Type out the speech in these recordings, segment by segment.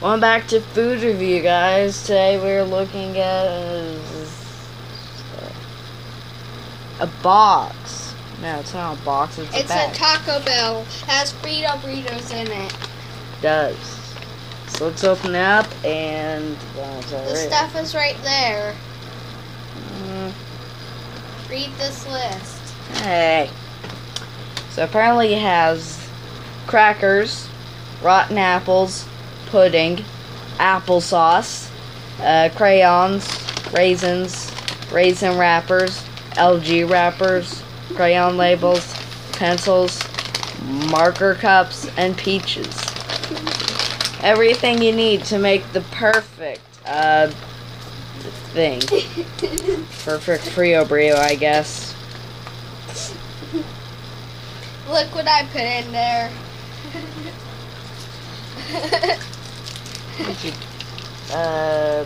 Going back to food review, guys. Today we're looking at a, a box. No, it's not a box. It's, It's a a. Taco Bell. Has Frito burritos in it. does. So let's open it up and well, The already. stuff is right there. Mm, Read this list. hey. So apparently it has crackers, rotten apples, pudding, applesauce, uh, crayons, raisins, raisin wrappers, LG wrappers, crayon labels, pencils, marker cups, and peaches. Everything you need to make the perfect uh, thing. Perfect Frio Brio, I guess. Look what I put in there. uh,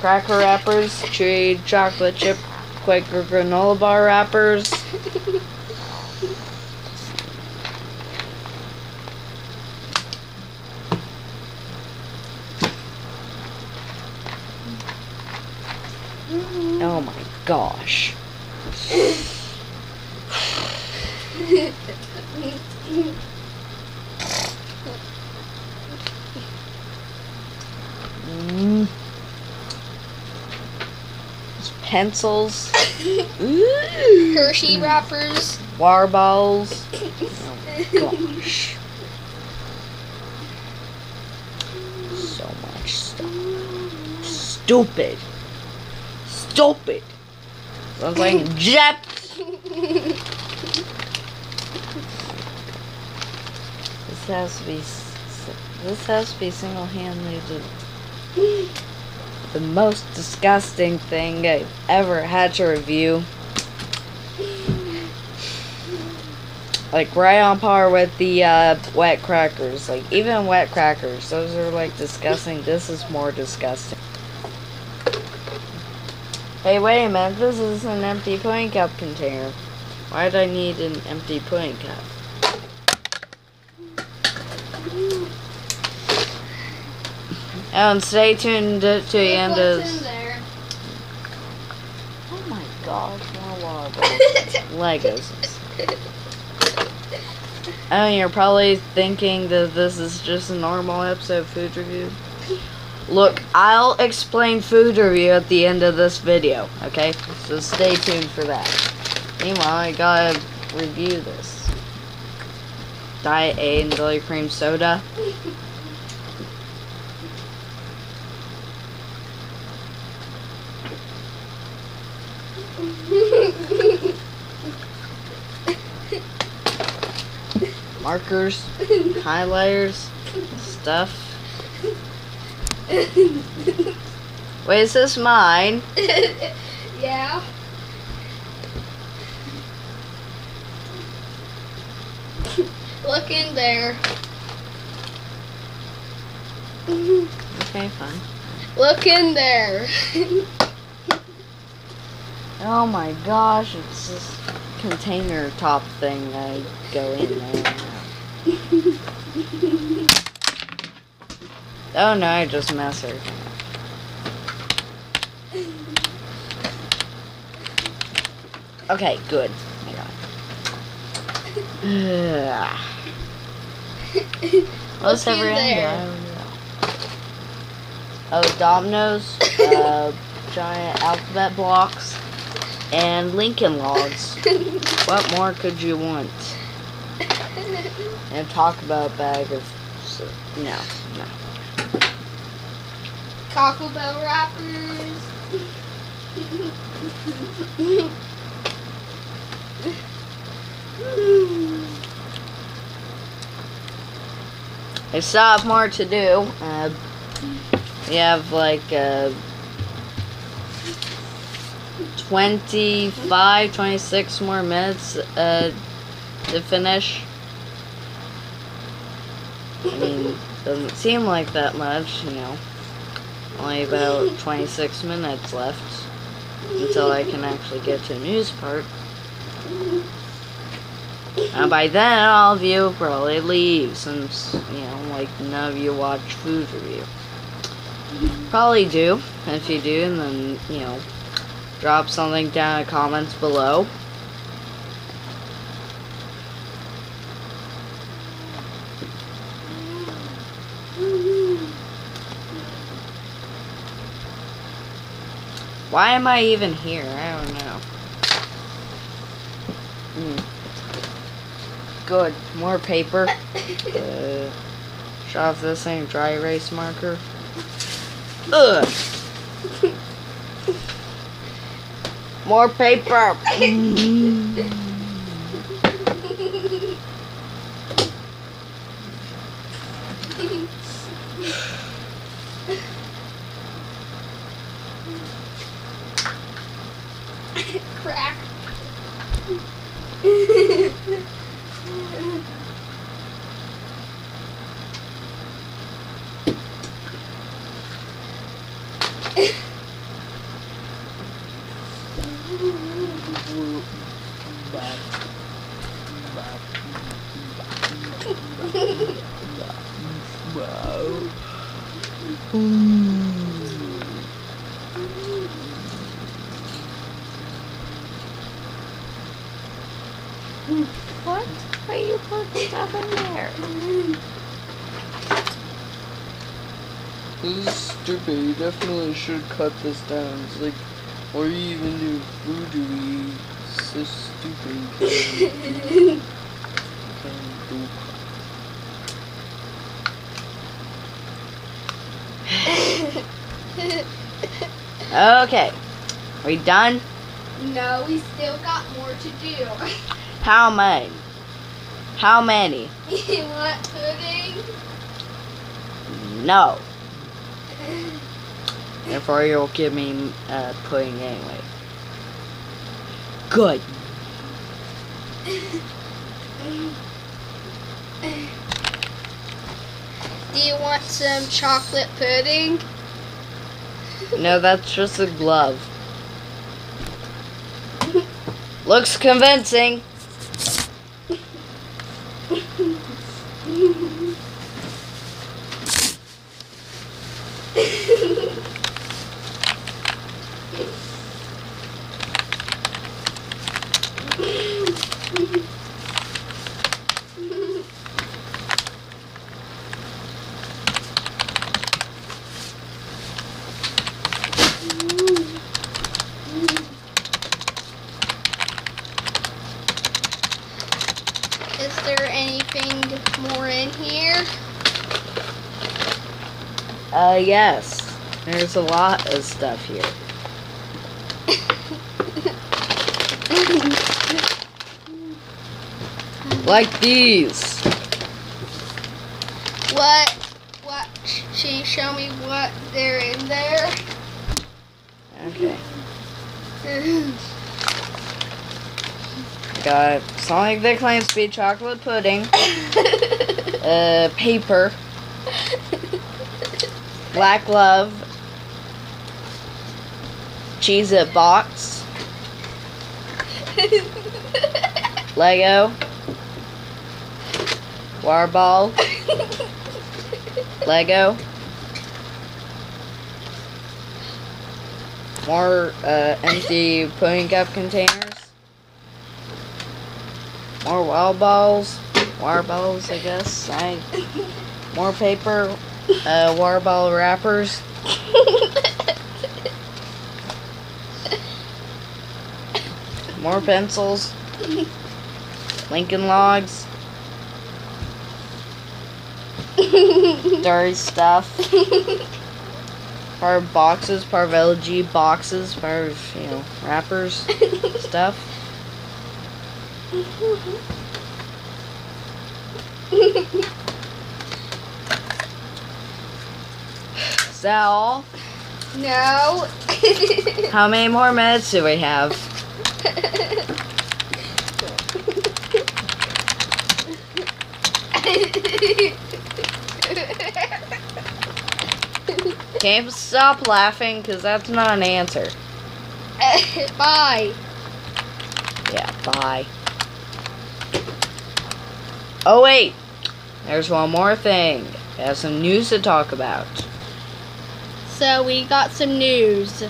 cracker wrappers, chewy chocolate chip, Quaker granola bar wrappers. Oh my gosh. Mm. There's pencils. Hershey wrappers. Water balls. Oh gosh. So much stuff. Stupid. Stupid. Sounds like Jep. This has to be. This has to be single-handedly the, most disgusting thing I've ever had to review. Like right on par with the uh, wet crackers. Like even wet crackers, those are like disgusting. This is more disgusting. Hey, wait a minute. This is an empty pudding cup container. Why did I need an empty pudding cup? And stay tuned to, to the end of. there. Oh my gosh, more water balls. Legos. Oh, you're probably thinking that this is just a normal episode of food review. Look, I'll explain food review at the end of this video, okay? So stay tuned for that. Meanwhile, I gotta review this. Diet A and Dairy Cream Soda. Markers, highlighters, stuff. Wait, is this mine? yeah. Look in there. Okay, fine. Look in there. Oh my gosh, it's this container top thing that I go in there. Oh no, I just messed everything up. Okay, good. What's ever in there. there? I don't know. Oh, Domino's, uh, giant alphabet blocks, and Lincoln logs. What more could you want? And talk about bag of no, no. Taco Bell wrappers. I still have more to do. Uh, we have like uh, 25, 26 more minutes uh, to finish. I mean, doesn't seem like that much, you know. Only about 26 minutes left until I can actually get to the news part. And by then, all of you probably leave since, you know, like none of you watch food review. Probably do. If you do, then, you know, drop something down in the comments below. Why am I even here? I don't know. Mm. Good. More paper. Uh, off this thing. Dry erase marker. Ugh. More paper. Crack. What? Why you put stuff in there? This is stupid. You definitely should cut this down. It's like, are you even to eat? It's so stupid. You can't do- you can't do- Okay. Are we done? no, we still got more to do. How many? How many? you want pudding? No. Therefore, you'll give me uh, pudding anyway. Good. Do you want some chocolate pudding? No, that's just a glove. Looks convincing. Is there anything more in here? Uh, yes. There's a lot of stuff here. Like these. What? What? She show me what they're in there. Okay. Got Sonic the Claims to be chocolate pudding. Uh, paper. Black glove. Cheez-It box. Lego. Water ball. Lego. More uh, empty pudding cup containers. More wild balls. Water balls, I guess. I, more paper. Uh, water ball wrappers. More pencils. Lincoln logs. Dirty stuff. Part boxes, part of LG boxes, part of, you know, wrappers, stuff. Is that all? no. How many more minutes do we have? Can't stop laughing because that's not an answer. Bye. Yeah, bye. Oh wait, there's one more thing. We have some news to talk about. So we got some news.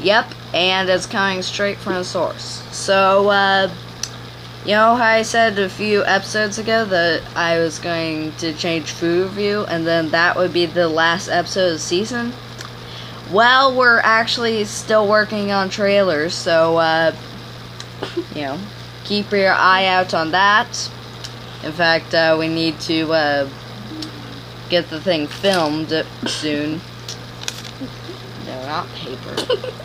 Yep, and it's coming straight from the source. So, uh, you know how I said a few episodes ago that I was going to change food review and then that would be the last episode of the season? Well, we're actually still working on trailers, so, uh, you know, keep your eye out on that. In fact, uh, we need to, uh, get the thing filmed soon. No, not paper.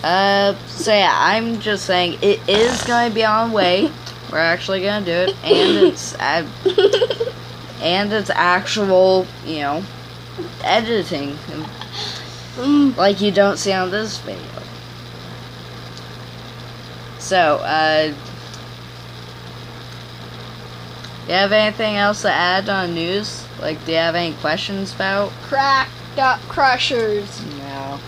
Uh, so yeah, I'm just saying it is going to be on the way. We're actually going to do it, and it's uh, and it's actual, you know, editing, Mm. like you don't see on this video. So, uh, you have anything else to add on news? Like, do you have any questions about? Cracked up crushers. No.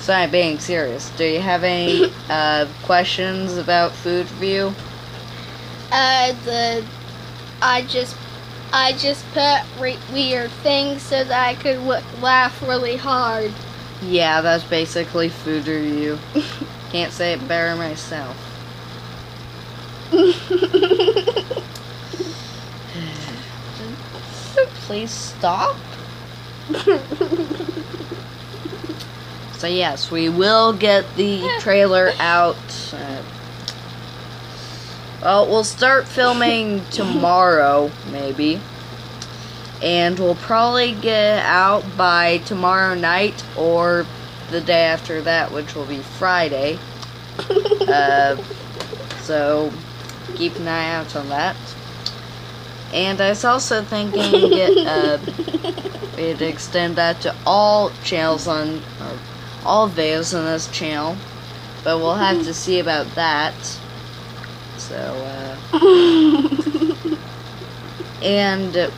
so I'm being serious. Do you have any uh, questions about food review? Uh, the I just I just put re- weird things so that I could w- laugh really hard. Yeah, that's basically food review. Can't say it better myself. Please stop. So yes, we will get the trailer out. Uh, well, we'll start filming tomorrow, maybe, and we'll probably get out by tomorrow night or the day after that, which will be Friday. uh, so keep an eye out on that. And I was also thinking get uh, we'd extend that to all channels on or all videos on this channel, but we'll have to see about that. So, uh, and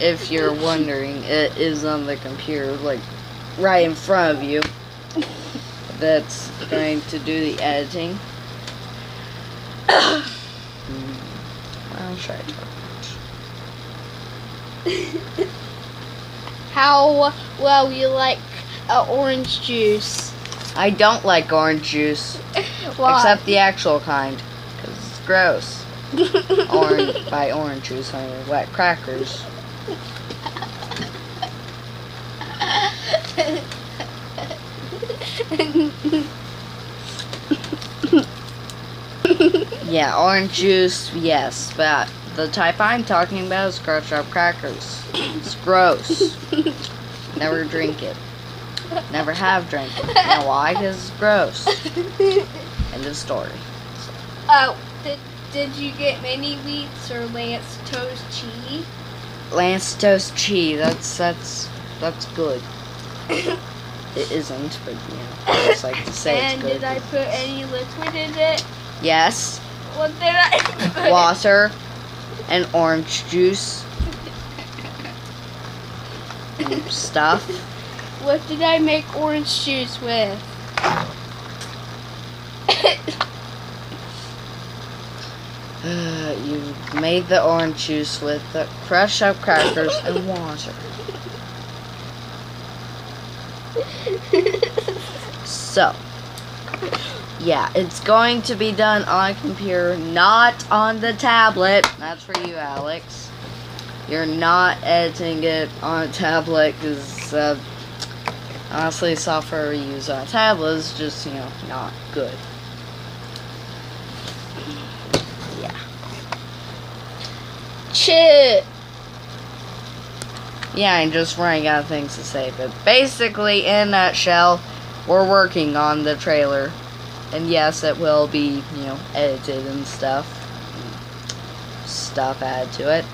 if you're wondering, it is on the computer, like right in front of you. That's going to do the editing. Hmm, I'll try to talk. How well you like uh, orange juice? I don't like orange juice, except the actual kind, because it's gross. Orange by orange juice on your wet crackers. Yeah, orange juice, yes, but the type I'm talking about is crushed up crackers. It's gross. Never drink it. Never have drank it. You know why? Because it's gross. End of story. Oh, did, did you get mini wheats or Lance Toastchee? Lance Toastchee. That's that's that's good. It isn't, but you know, I just like to say and it's good. did I put any liquid in it? Yes, What did I put? water and orange juice and stuff. What did I make orange juice with? Uh, you made the orange juice with the crushed up crackers and water. So, yeah, it's going to be done on computer, not on the tablet. That's for you, Alex. You're not editing it on a tablet because, uh, honestly, software we use on a tablet is just, you know, not good. Yeah. Chip. Yeah, I'm just running out of things to say. But basically, in a nutshell, we're working on the trailer. And yes, it will be, you know, edited and stuff. Stuff added to it.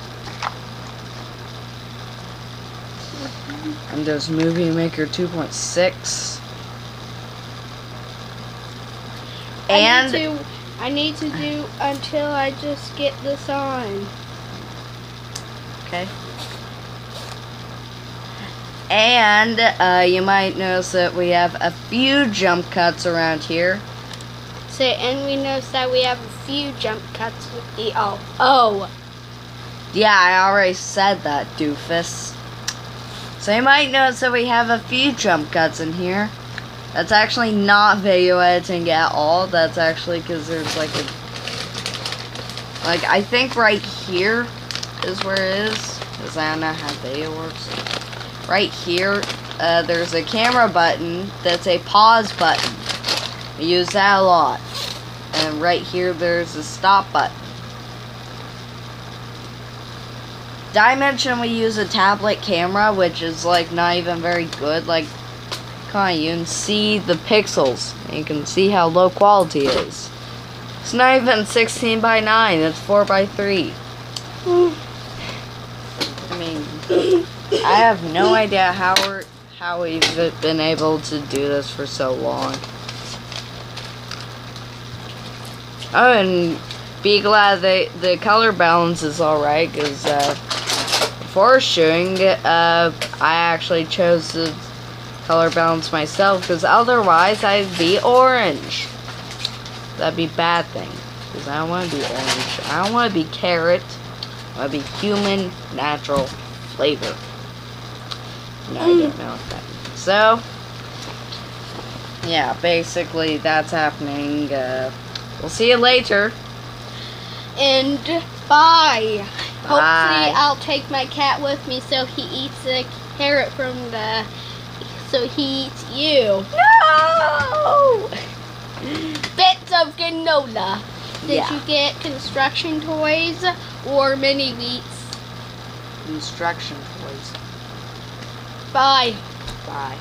And there's Movie Maker 2.6. And I need, to, I need to do until I just get this on. Okay. And uh, you might notice that we have a few jump cuts around here. And we notice that we have a few jump cuts with the oh oh. Yeah, I already said that, doofus. So you might notice that we have a few jump cuts in here. That's actually not video editing at all. That's actually because there's like a... Like, I think right here is where it is. Because I don't know how video works. Right here, uh, there's a camera button that's a pause button. We use that a lot. And right here, there's a stop button. Mention we use a tablet camera, which is like not even very good? Like, come on, you can see the pixels. You can see how low quality it is. It's not even 16 by 9, it's 4 by 3. I mean, I have no idea how we're, how we've been able to do this for so long. Oh, and be glad the the color balance is alright, because uh, before shooting, uh, I actually chose the color balance myself, because otherwise I'd be orange. That'd be bad thing, because I don't want to be orange. I don't want to be carrot. I want to be human, natural flavor. No, I don't know what that means. So, yeah, basically that's happening. Uh, we'll see you later. And bye. Hopefully, I'll take my cat with me so he eats the carrot from the. So he eats you. No! Bits of granola. Did Yeah. you get construction toys or mini wheats? Instruction toys. Bye. Bye.